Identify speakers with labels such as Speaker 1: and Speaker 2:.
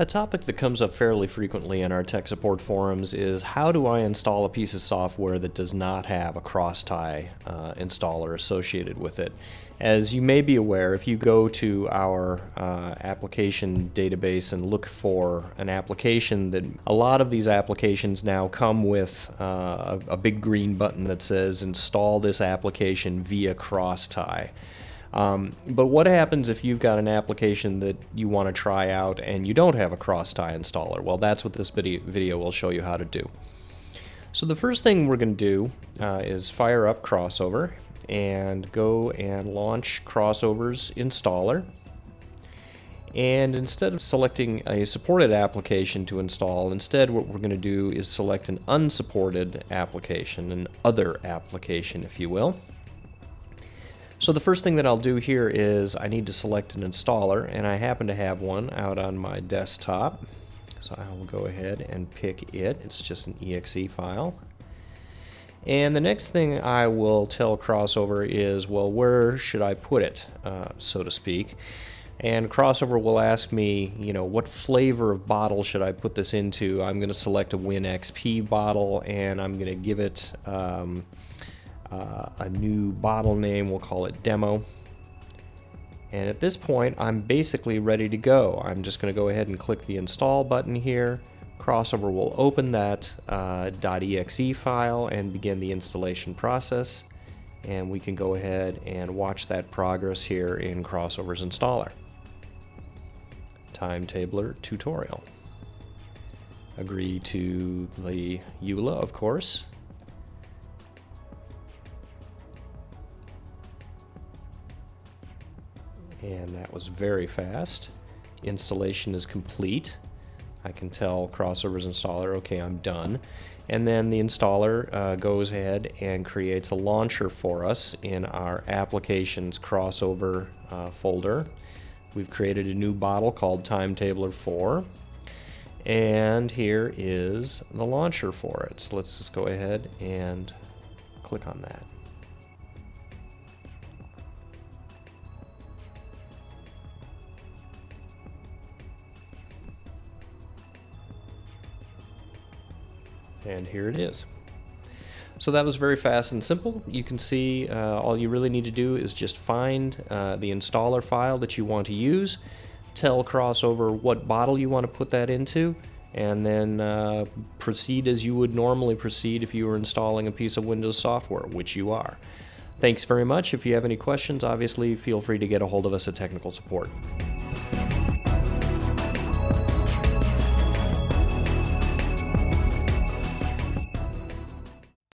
Speaker 1: A topic that comes up fairly frequently in our tech support forums is how do I install a piece of software that does not have a crosstie uh, installer associated with it? As you may be aware, if you go to our uh, application database and look for an application that a lot of these applications now come with uh, a, a big green button that says install this application via crosstie. Um, but what happens if you've got an application that you want to try out and you don't have a crosstie installer? Well, that's what this video will show you how to do. So the first thing we're going to do uh, is fire up Crossover and go and launch Crossover's installer. And instead of selecting a supported application to install, instead what we're going to do is select an unsupported application, an other application if you will. So the first thing that I'll do here is I need to select an installer and I happen to have one out on my desktop. So I will go ahead and pick it. It's just an exe file. And the next thing I will tell Crossover is, well, where should I put it, uh, so to speak? And Crossover will ask me, you know, what flavor of bottle should I put this into? I'm going to select a WinXP bottle and I'm going to give it um, uh, a new bottle name, we'll call it demo. And at this point, I'm basically ready to go. I'm just going to go ahead and click the install button here. Crossover will open that uh, .exe file and begin the installation process. And we can go ahead and watch that progress here in Crossover's installer. Timetabler tutorial. Agree to the EULA, of course. And that was very fast. Installation is complete. I can tell Crossover's installer, okay, I'm done. And then the installer uh, goes ahead and creates a launcher for us in our applications crossover uh, folder. We've created a new bottle called Timetabler 4. And here is the launcher for it. So let's just go ahead and click on that. And here it is. So that was very fast and simple. You can see uh, all you really need to do is just find uh, the installer file that you want to use, tell Crossover what bottle you want to put that into, and then uh, proceed as you would normally proceed if you were installing a piece of Windows software, which you are. Thanks very much. If you have any questions, obviously feel free to get a hold of us at technical support.